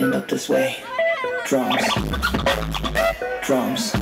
end up this way. Drums. Drums.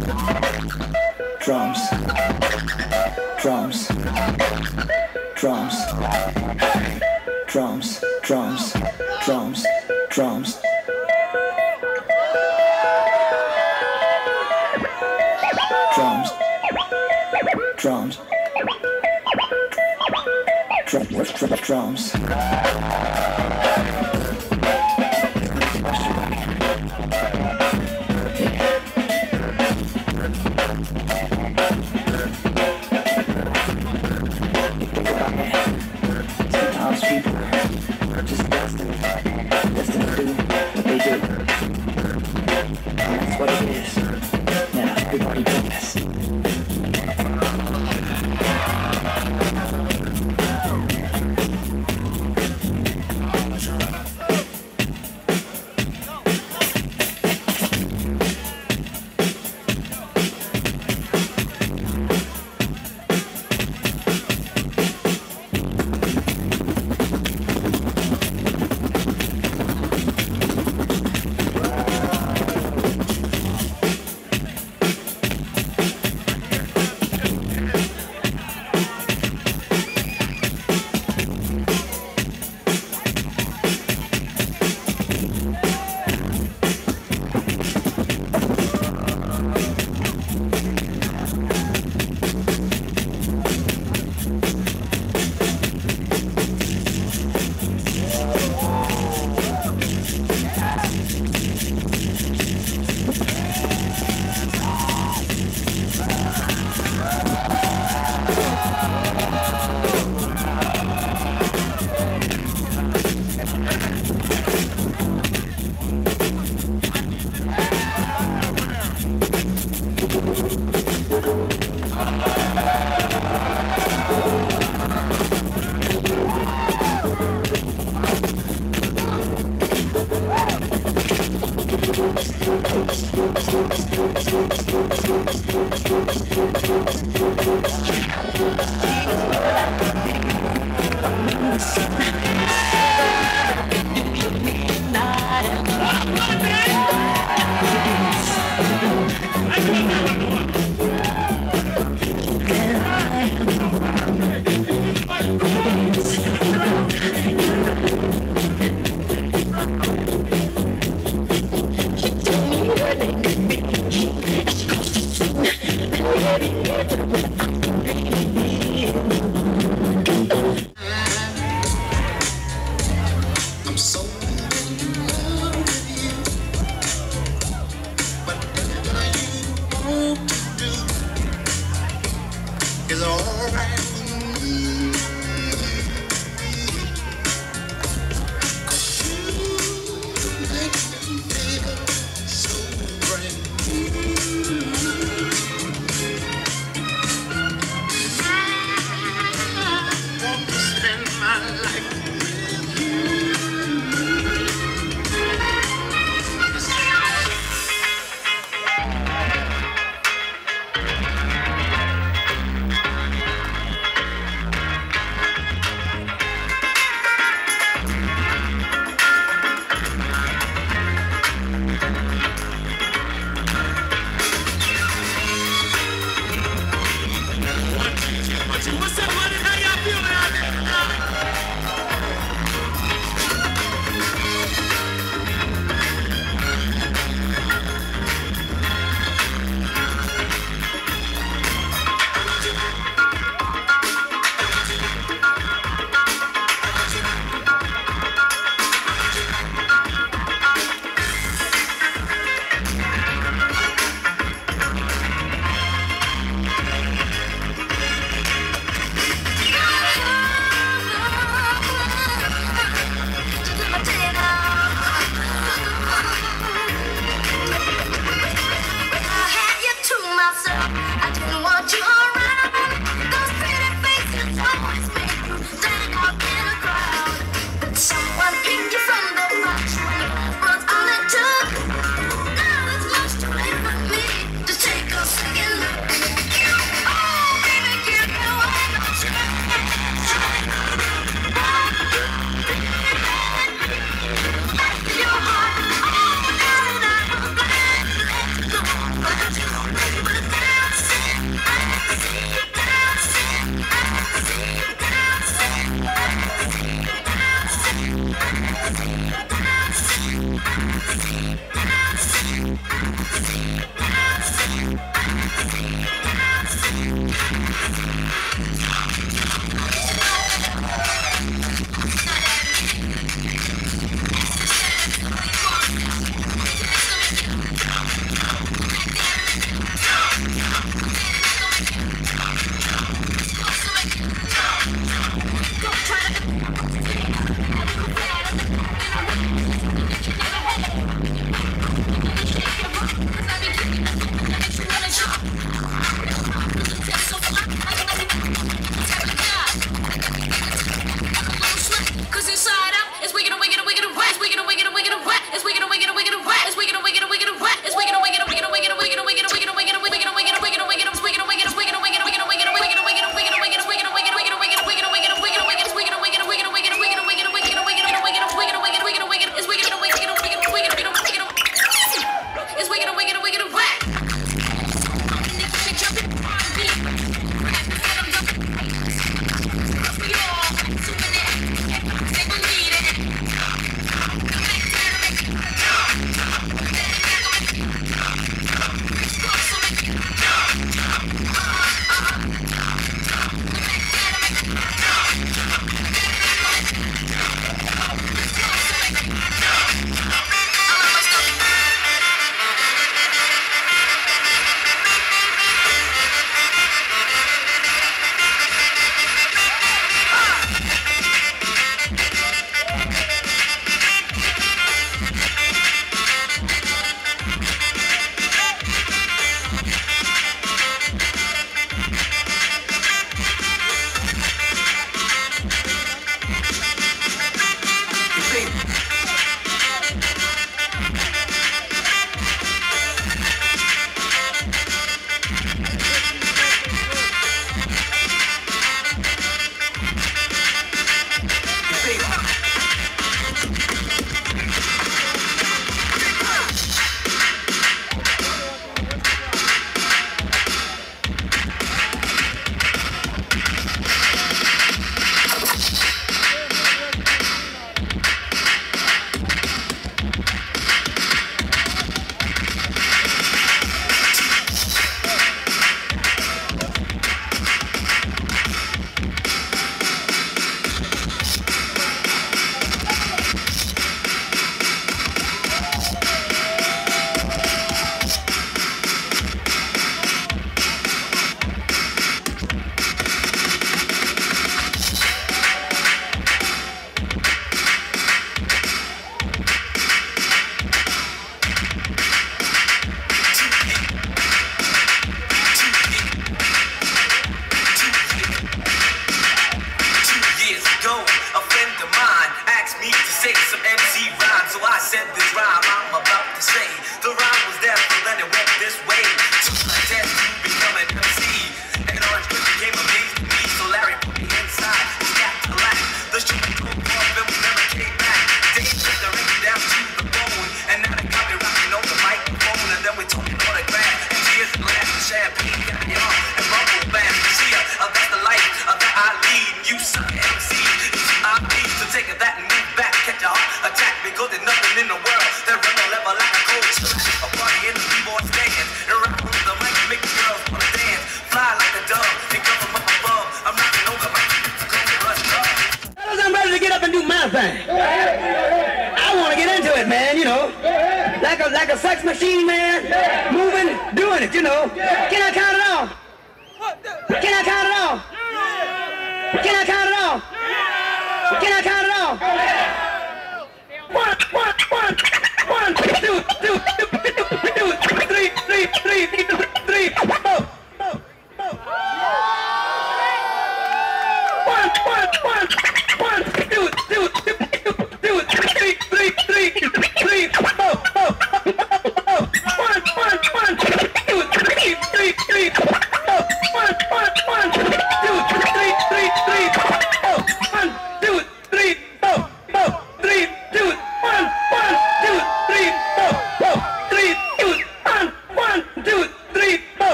We're gonna win.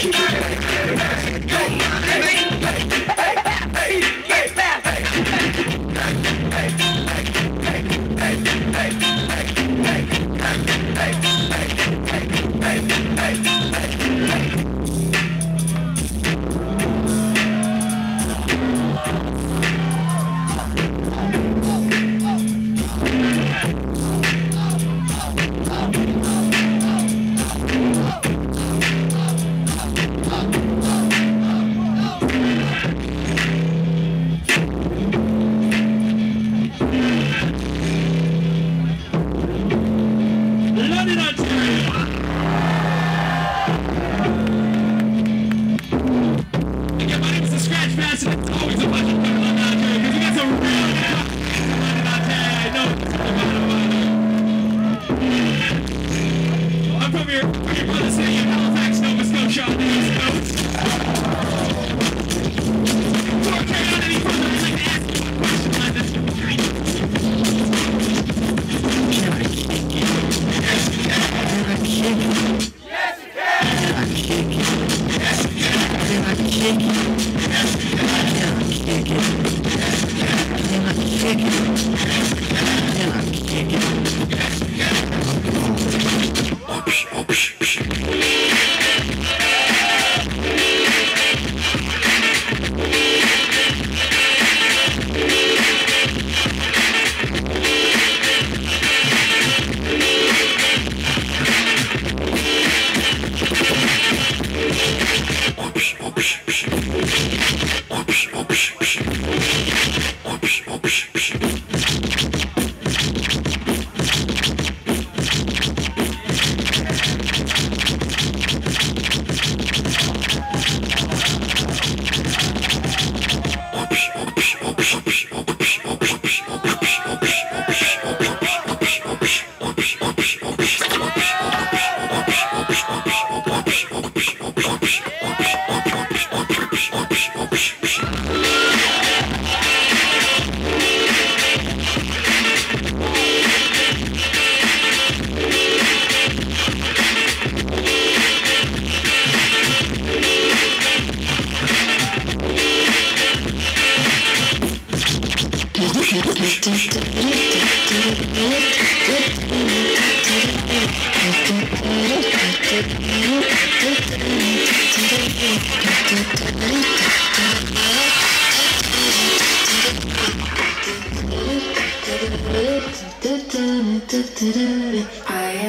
Thank you.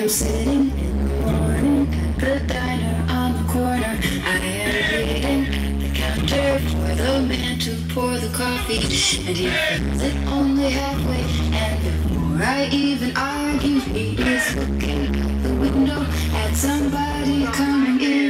Sitting in the morning at the diner on the corner. I am waiting at the counter for the man to pour the coffee, and he fills it only halfway. And before I even argue, he is looking out the window at somebody coming in.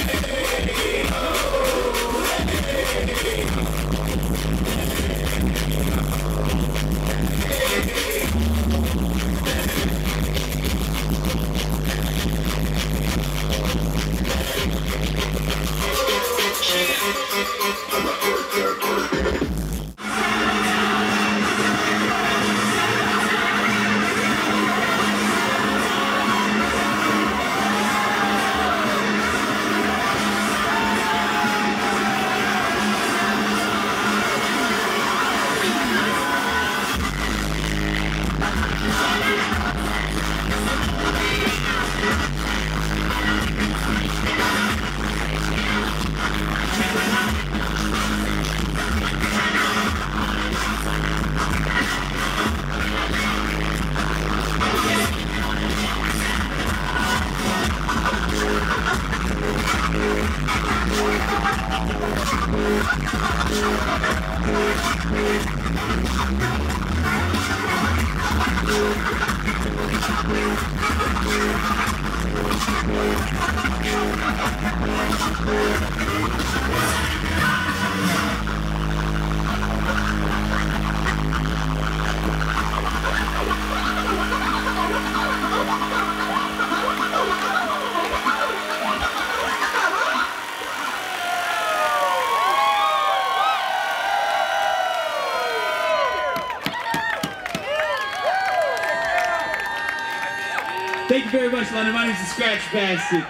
much, My name is the Skratch Bastid.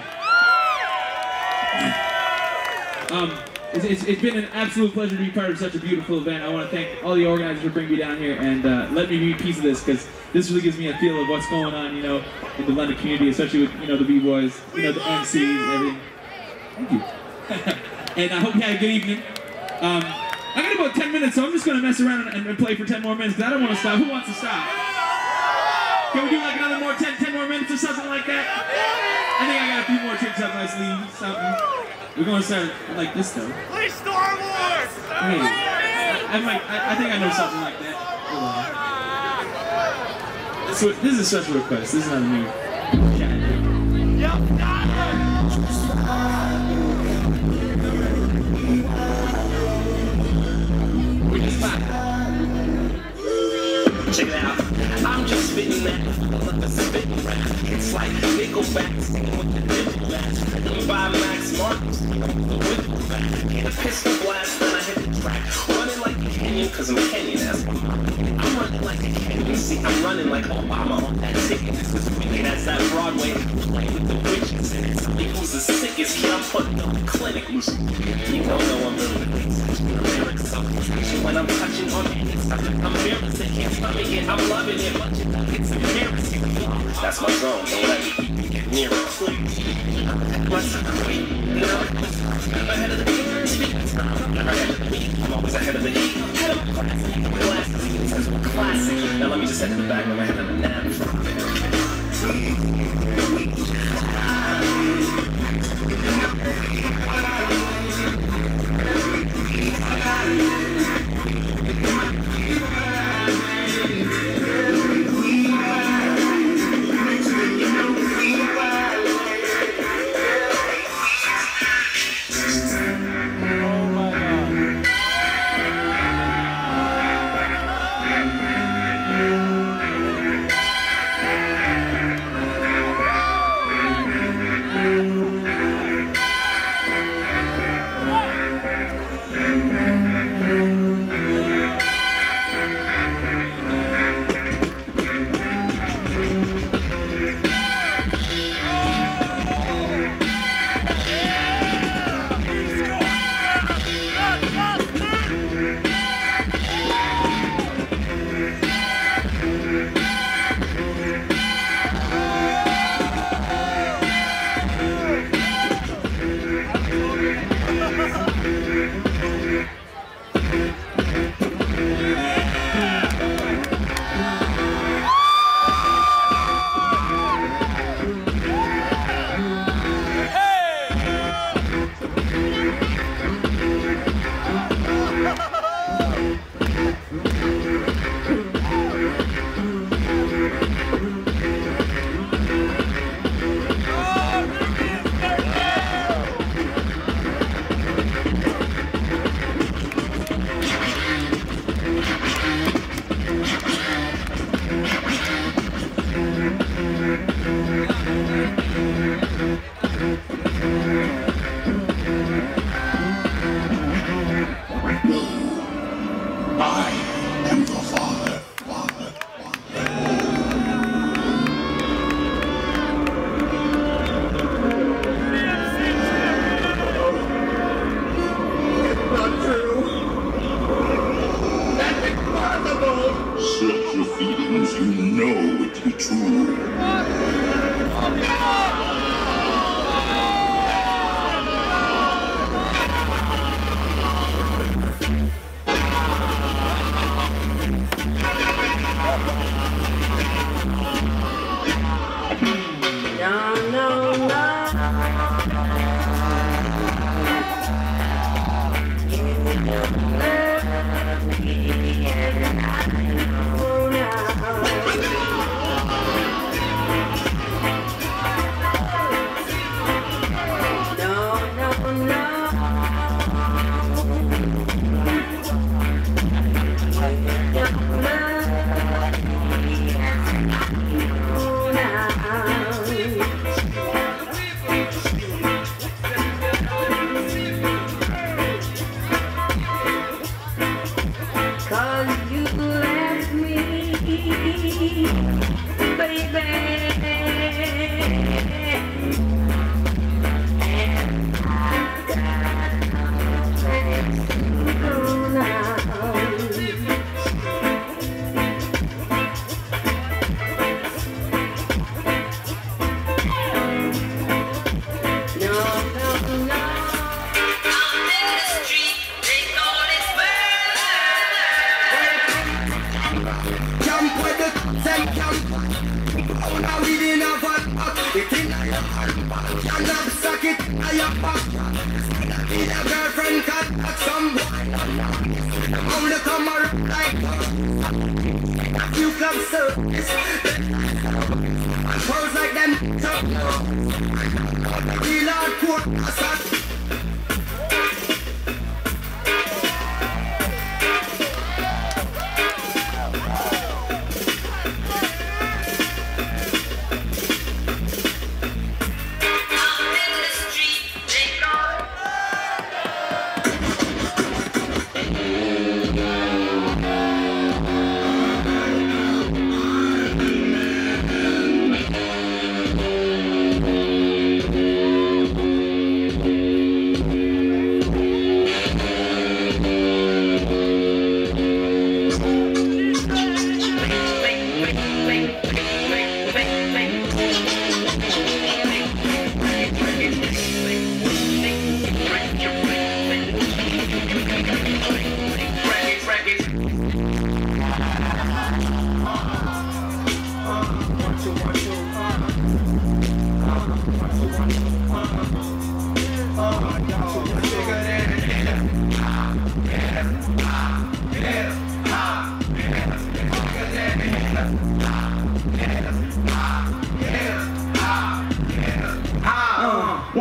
Um, it's, it's, it's been an absolute pleasure to be part of such a beautiful event. I want to thank all the organizers for bringing me down here and uh, let me be a piece of this because this really gives me a feel of what's going on, you know, in the London community, especially with, you know, the B-boys, you know, the MCs everything. Thank you. and I hope you had a good evening. Um, I got about 10 minutes, so I'm just going to mess around and, and play for 10 more minutes because I don't want to stop. Who wants to stop? Can we do like another more 10, 10 more minutes or something like that? I think I got a few more tricks up my sleeve, something. We're gonna start like this though. Play Star Wars! Hey, I, I might, I, I think I know something like that. Hold on. So this is a special request. This is not a new chat. Yep, got it! We just vibe. Check it out. I'm just spitting that spitting rap. It's like Nickelback singing with the dip by Max Marcus, the whip back. Hit a pistol blast, then I hit the track. Running like a Kenyan, cause I'm Kenyan. My. I'm running like a Kenyan. See, I'm running like Obama on that ticket. This is wicked. That's that Broadway. Playing with the witches in it. Me who's the sickest kid. I'm putting up a clinic. You don't know I'm really. When I'm touching on it, it's I'm. They can't me yet. I'm loving it, but it's embarrassing. That's my zone. Don't let me get near it. You know, I'm ahead of the. Speak. I'm always ahead of the heat. Of. Classic. Classic. Now let me just head to the back. I'm ahead of the nap. True. Me, baby.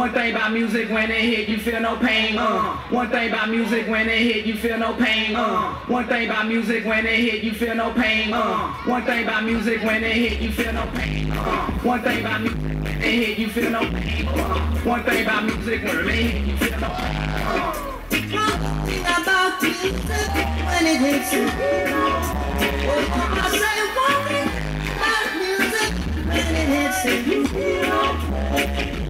One thing about music, when it hit, you feel no pain. Uh. One thing about music, when it hit, you feel no pain. Uh. One thing about music, when it hit, you feel no pain. Uh. One thing about music, when it hit, you feel no pain. Uh. One thing about music, when it hit, you feel no pain. Uh. One thing about music, when it hit, you feel no pain. Uh. about music when it hits you. I say one thing about music when it hits you.